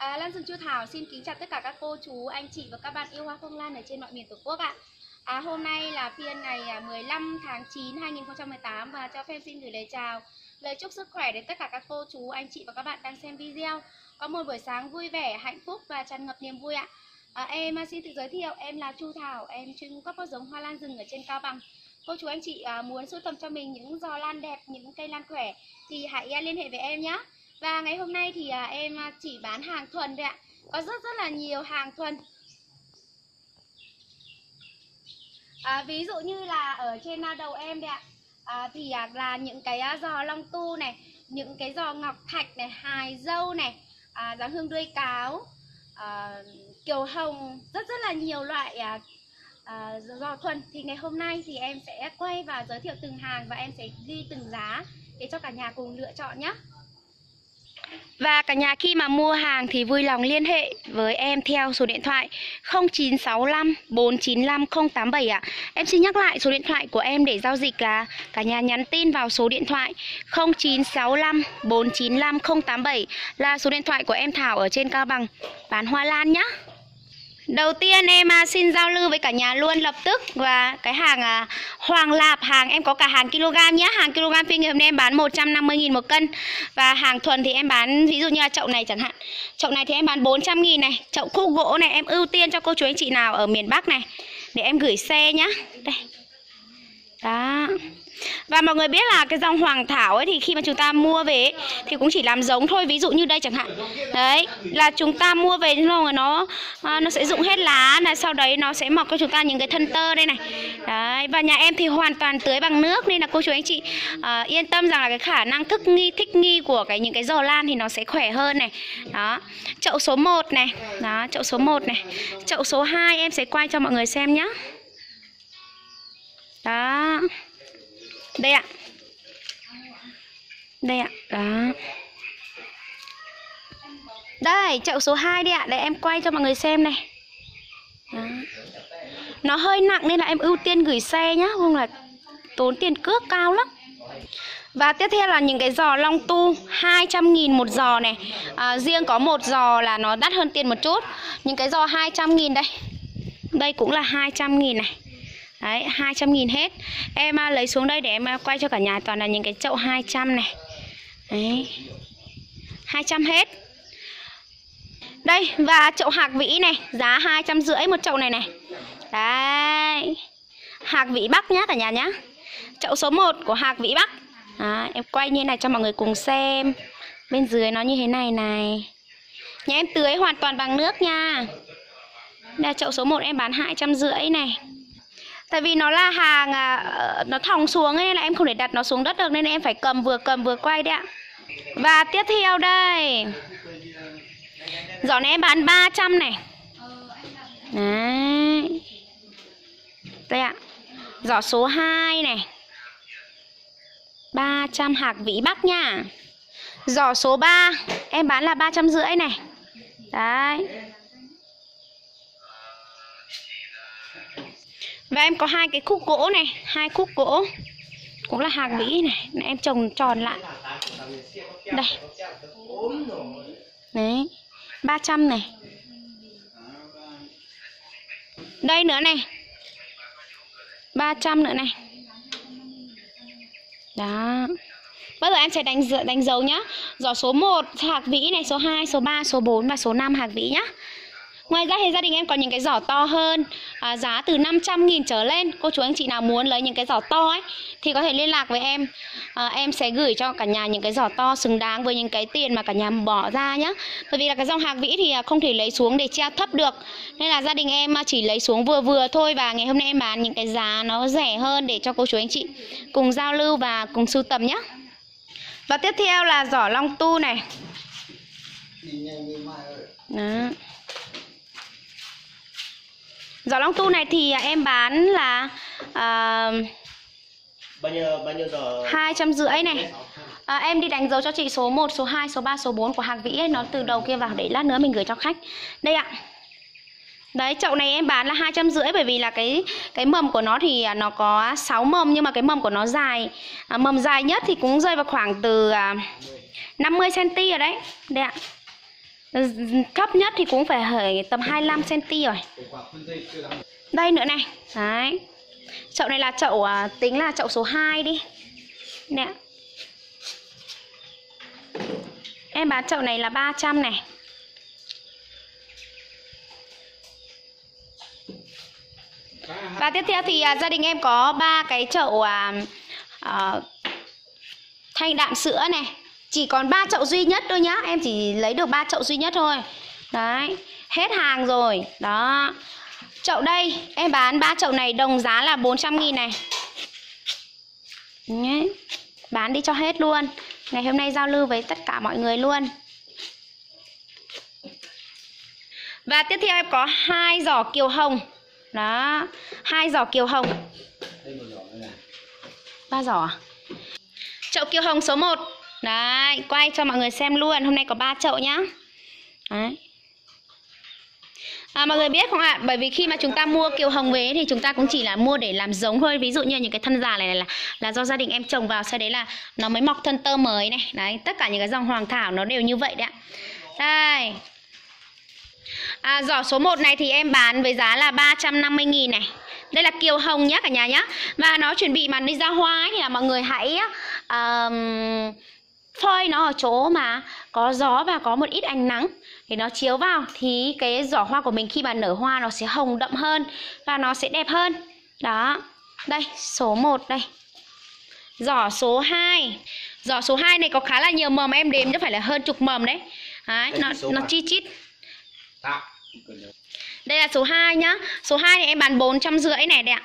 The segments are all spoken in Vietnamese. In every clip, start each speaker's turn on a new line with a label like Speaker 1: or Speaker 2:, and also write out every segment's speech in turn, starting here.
Speaker 1: À, Lan Dương Chu Thảo xin kính chào tất cả các cô chú, anh chị và các bạn yêu hoa phong lan ở trên mọi miền Tổ quốc ạ. À, hôm nay là phiên ngày à, 15 tháng 9 2018 và cho phép xin gửi lời chào, lời chúc sức khỏe đến tất cả các cô chú, anh chị và các bạn đang xem video. Có một buổi sáng vui vẻ, hạnh phúc và tràn ngập niềm vui ạ. À, em à, xin tự giới thiệu, em là Chu Thảo, em chuyên cung cấp các giống hoa lan rừng ở trên Cao Bằng. Cô chú anh chị à, muốn sưu tầm cho mình những giò lan đẹp, những cây lan khỏe thì hãy à, liên hệ với em nhé. Và ngày hôm nay thì à, em à, chỉ bán hàng thuần thôi ạ. Có rất rất là nhiều hàng thuần. À, Ví dụ như là ở trên à, đầu em đây ạ. À, Thì à, là những cái à, giò long tu này Những cái giò ngọc thạch này, hài dâu này à, Giáng hương đuôi cáo à, Kiều hồng Rất rất là nhiều loại à, à, giò thuần. Thì ngày hôm nay thì em sẽ quay và giới thiệu từng hàng Và em sẽ ghi từng giá để cho cả nhà cùng lựa chọn nhé và cả nhà khi mà mua hàng thì vui lòng liên hệ với em theo số điện thoại 0965 495 087 ạ. Em xin nhắc lại số điện thoại của em để giao dịch là cả nhà nhắn tin vào số điện thoại 0965 495 087 là số điện thoại của em Thảo ở trên Cao Bằng bán hoa lan nhé. Đầu tiên em à, xin giao lưu với cả nhà luôn lập tức. Và cái hàng à, Hoàng Lạp hàng em có cả hàng kg nhé Hàng kg phiên ngày hôm nay em bán 150.000 một cân. Và hàng thuần thì em bán ví dụ như là chậu này chẳng hạn. Chậu này thì em bán 400.000 này. Chậu khúc gỗ này em ưu tiên cho cô chú anh chị nào ở miền Bắc này. Để em gửi xe nhá. Đây. Đó và mọi người biết là cái dòng hoàng thảo ấy thì khi mà chúng ta mua về ấy, thì cũng chỉ làm giống thôi ví dụ như đây chẳng hạn. Đấy là chúng ta mua về rồi nó à, nó sẽ dụng hết lá là sau đấy nó sẽ mọc cho chúng ta những cái thân tơ đây này. Đấy và nhà em thì hoàn toàn tưới bằng nước nên là cô chú anh chị à, yên tâm rằng là cái khả năng thức nghi thích nghi của cái những cái giò lan thì nó sẽ khỏe hơn này. Đó chậu số 1 này. Đó chậu số 1 này. Chậu số 2 em sẽ quay cho mọi người xem nhé đó đây ạ. Đây ạ. Đó. Đây chậu số 2 đi ạ. Để em quay cho mọi người xem này. Đó. nó hơi nặng nên là em ưu tiên gửi xe nhá. Không là tốn tiền cước cao lắm. Và tiếp theo là những cái giò long tu 200.000 một giò này. À, Riêng có một giò là nó đắt hơn tiền một chút. Những cái giò 200.000 đây. Đây cũng là 200.000 này. Đấy 200 nghìn hết. Em à, lấy xuống đây để em à, quay cho cả nhà toàn là những cái chậu 200 này. Đấy. 200 hết. Đây và chậu hạc vĩ này Giá 250 một chậu này này. Đấy. Hạc vĩ Bắc nhá cả nhà nhá. Chậu số 1 của hạc vĩ Bắc. À, Em quay như này cho mọi người cùng xem. Bên dưới nó như thế này này. Nhà em tưới hoàn toàn bằng nước nha. Đây là chậu số 1 em bán 250 này. Tại vì nó là hàng à, ờ, nó thòng xuống ấy nên là em không thể đặt nó xuống đất được nên em phải cầm vừa cầm vừa quay đấy ạ. Và tiếp theo đây. Giỏ này em bán 300 này. Đấy. Đây ạ. Giỏ số 2 này. 300 hạt vĩ Bắc nha. Giỏ số 3 em bán là 350 này. Đấy. Và em có hai cái khúc gỗ này hai khúc gỗ. Cũng là hàng Mỹ này. Này em trồng tròn lại. Đây. Đấy. 300 này. Đây nữa này. 300 nữa này. Đó. Bây giờ em sẽ đánh đánh dấu nhá. Giỏ số 1 hạc vĩ này Số 2, số 3, số 4 và số 5 hạc vĩ nhá. Ngoài ra thì gia đình em có những cái giỏ to hơn à, Giá từ 500 nghìn trở lên. Cô chú anh chị nào muốn lấy những cái giỏ to ấy Thì có thể liên lạc với em. À, Em sẽ gửi cho cả nhà những cái giỏ to xứng đáng Với những cái tiền mà cả nhà bỏ ra nhá. Bởi vì là cái dòng hạc vĩ thì à, không thể lấy xuống để treo thấp được. Nên là gia đình em à, chỉ lấy xuống vừa vừa thôi Và ngày hôm nay em bán những cái giá nó rẻ hơn Để cho cô chú anh chị cùng giao lưu và cùng sưu tầm nhá. Và tiếp theo là giỏ long tu này. Đó. Giỏ long tu này thì em bán là uh, bao nhiêu bao nhiêu trăm rưỡi này. À, em đi đánh dấu cho chị số 1, số 2, số 3, số 4 của hàng vĩ ấy, nó từ đầu kia vào để lát nữa mình gửi cho khách. Đây ạ. Đấy chậu này em bán là hai trăm rưỡi bởi vì là cái cái mầm của nó thì nó có 6 mầm nhưng mà cái mầm của nó dài. À, mầm dài nhất thì cũng rơi vào khoảng từ à, 50 cm ở đấy. Đây ạ Cấp nhất thì cũng phải hơi tầm 25cm rồi. Đây nữa này. Đấy. Chậu này là chậu à, tính là chậu số 2 đi. Nè. Em bán chậu này là 300 này. Và tiếp theo thì à, gia đình em có ba cái chậu à, à, thanh đạm sữa này. Chỉ còn ba chậu duy nhất thôi nhá. Em chỉ lấy được ba chậu duy nhất thôi. Đấy Hết hàng rồi. Đó. Chậu đây Em bán ba chậu này đồng giá là 400 nghìn này. Đấy. Bán đi cho hết luôn. Ngày hôm nay giao lưu với tất cả mọi người luôn. Và tiếp theo em có hai giỏ kiều hồng. Đó hai giỏ kiều hồng. Ba giỏ à? Chậu kiều hồng số 1 Đấy, quay cho mọi người xem luôn Hôm nay có 3 chậu nhá Đấy À, mọi người biết không ạ? Bởi vì khi mà chúng ta mua kiều hồng về thì chúng ta cũng chỉ là mua để làm giống thôi. Ví dụ như những cái thân già này là là do gia đình em trồng vào sau đấy là nó mới mọc thân tơ mới này. Đấy, tất cả những cái dòng hoàng thảo nó đều như vậy đấy ạ. Đây. À, giỏ số 1 này thì em bán với giá là 350 000 này. Đây là kiều hồng nhá cả nhà nhá. Và nó chuẩn bị mà đi ra hoa ấy, thì là mọi người hãy um, phơi nó ở chỗ mà có gió và có một ít ánh nắng. Để nó chiếu vào thì cái giỏ hoa của mình khi mà nở hoa nó sẽ hồng đậm hơn và nó sẽ đẹp hơn. Đó đây số 1 đây. Giỏ số 2 giỏ số 2 này có khá là nhiều mầm em đếm chứ phải là hơn chục mầm đấy. Đấy nó nó chi chít. Đây là số 2 nhá. Số 2 thì em bán bốn trăm rưỡi này đấy ạ.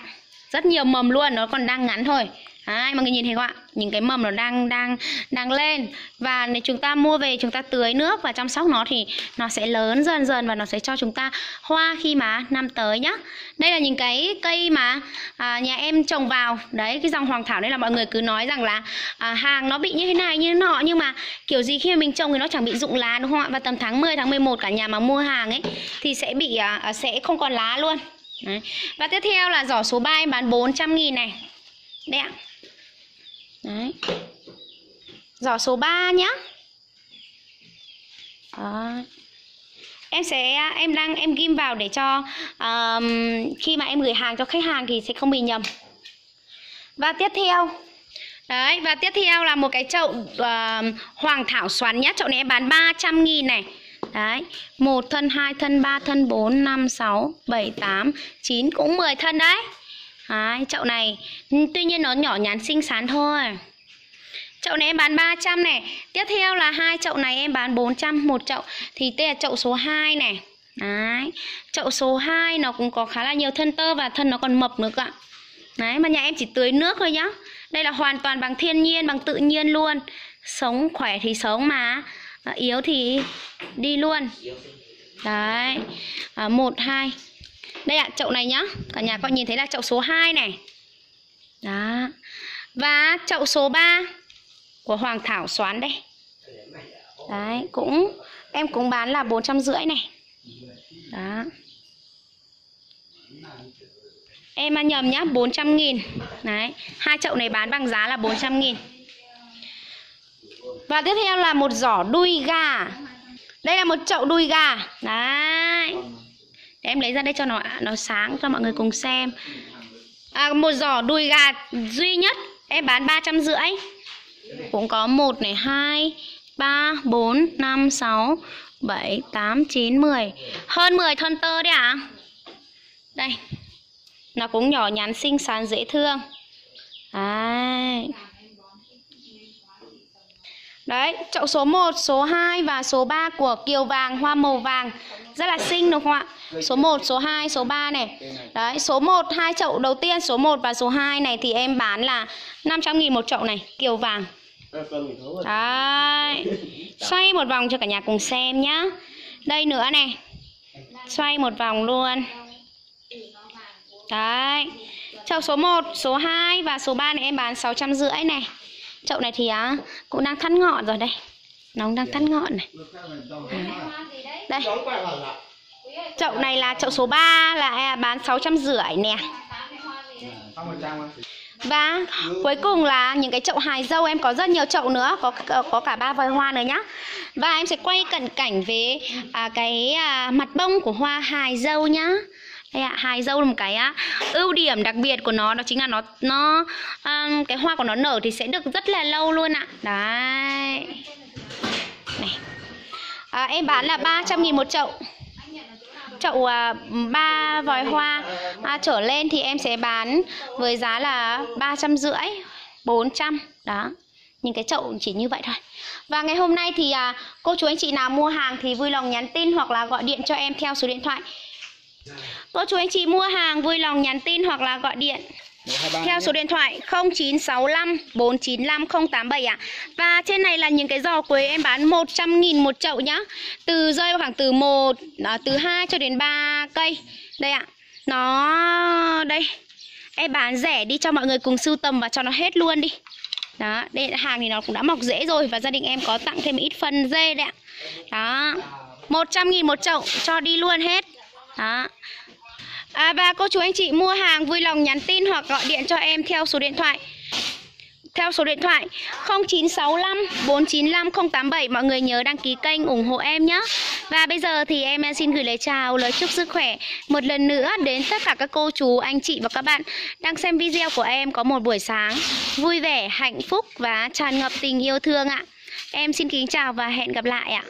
Speaker 1: Rất nhiều mầm luôn nó còn đang ngắn thôi Đấy, mọi người nhìn thấy không ạ? Những cái mầm nó đang đang đang lên và nếu chúng ta mua về chúng ta tưới nước và chăm sóc nó thì nó sẽ lớn dần dần và nó sẽ cho chúng ta hoa khi mà năm tới nhá. Đây là những cái cây mà à, nhà em trồng vào. Đấy, cái dòng hoàng thảo đây là mọi người cứ nói rằng là à, hàng nó bị như thế này như thế nọ nhưng mà kiểu gì khi mà mình trồng thì nó chẳng bị rụng lá đúng không ạ? Và tầm tháng 10 tháng 11 cả nhà mà mua hàng ấy thì sẽ bị à, à, sẽ không còn lá luôn. Đấy. Và tiếp theo là giỏ số 3 em bán 400 nghìn này. Đây ạ. Đấy. Giỏ số 3 nhá. Đó. Em sẽ em đang em ghim vào để cho um, khi mà em gửi hàng cho khách hàng thì sẽ không bị nhầm. Và tiếp theo Đấy, và tiếp theo là một cái chậu uh, hoàng thảo xoắn nhá. Chậu này em bán 300 nghìn này. Đấy, 1 thân, 2 thân, 3 thân, 4, 5, 6, 7, 8, 9 cũng 10 thân đấy. Đấy, chậu này ừ, tuy nhiên nó nhỏ nhắn xinh xắn thôi. Chậu này em bán 300 này. Tiếp theo là hai chậu này em bán 400 một chậu. Thì đây là chậu số 2 này. Đấy. Chậu số 2 nó cũng có khá là nhiều thân tơ và thân nó còn mập nữa ạ. Đấy mà nhà em chỉ tưới nước thôi nhá. Đây là hoàn toàn bằng thiên nhiên, bằng tự nhiên luôn. Sống khỏe thì sống mà yếu thì đi luôn. Đấy. À, 1 2 đây ạ, à, chậu này nhá. Cả nhà con nhìn thấy là chậu số 2 này. Đó. Và chậu số 3 Của Hoàng Thảo xoán đây. Đấy, cũng Em cũng bán là 450 này. Đó. Em ăn nhầm nhá, 400 nghìn. Đấy, hai chậu này bán bằng giá là 400 nghìn. Và tiếp theo là một giỏ đuôi gà. Đây là một chậu đuôi gà. Đấy để em lấy ra đây cho nó nó sáng cho mọi người cùng xem. À, một giỏ đùi gà duy nhất em bán ba trăm rưỡi. Cũng có một này hai ba bốn năm sáu bảy tám chín mười. Hơn 10 thân tơ đấy ạ. À? đây nó cũng nhỏ nhắn xinh xắn dễ thương. Đấy. Đấy, chậu số 1, số 2 và số 3 của kiều vàng hoa màu vàng. Rất là xinh đúng không ạ? Số 1, số 2, số 3 này. Đấy, số 1, hai chậu đầu tiên, số 1 và số 2 này thì em bán là 500 nghìn một chậu này, kiều vàng. Đấy. Xoay một vòng cho cả nhà cùng xem nhá. Đây nữa này. Xoay một vòng luôn. Đấy. Chậu số 1, số 2 và số 3 này em bán 650 này. Chậu này thì á cũng đang thắt ngọn rồi đây. Nó đang thắt ngọn này. Đây chậu này là chậu số 3 là à, bán sáu trăm rưỡi nè Và cuối cùng là những cái chậu hài dâu em có rất nhiều chậu nữa Có có cả ba vòi hoa nữa nhá Và em sẽ quay cận cảnh về à, cái à, mặt bông của hoa hài dâu nhá đây ạ, hài dâu là một cái á ưu điểm đặc biệt của nó đó chính là nó nó à, cái hoa của nó nở thì sẽ được rất là lâu luôn ạ. Đấy. Này. À, em bán là 300 nghìn một chậu chậu à, ba vòi hoa à, trở lên thì em sẽ bán với giá là ba trăm rưỡi bốn trăm. Đó những cái chậu chỉ như vậy thôi. Và ngày hôm nay thì à, cô chú anh chị nào mua hàng thì vui lòng nhắn tin hoặc là gọi điện cho em theo số điện thoại. Cô chú anh chị mua hàng vui lòng nhắn tin hoặc là gọi điện theo số điện thoại 0965 495 087 ạ. À. Và trên này là những cái giò quế em bán 100 nghìn một chậu nhá. Từ rơi vào khoảng từ 1 à, từ 2 cho đến 3 cây. Đây ạ. À. Nó đây. Em bán rẻ đi cho mọi người cùng sưu tầm và cho nó hết luôn đi. Đó, đây hàng thì nó cũng đã mọc rễ rồi và gia đình em có tặng thêm ít phân dê đấy ạ. Đó. 100 nghìn một chậu cho đi luôn hết. Đó. À, và cô chú anh chị mua hàng vui lòng nhắn tin hoặc gọi điện cho em theo số điện thoại. Theo số điện thoại 0965 495 087 Mọi người nhớ đăng ký kênh ủng hộ em nhé. Và bây giờ thì em xin gửi lời chào, lời chúc sức khỏe Một lần nữa đến tất cả các cô chú, anh chị và các bạn Đang xem video của em có một buổi sáng Vui vẻ, hạnh phúc và tràn ngập tình yêu thương ạ. Em xin kính chào và hẹn gặp lại ạ.